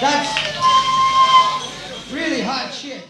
That's really hot shit.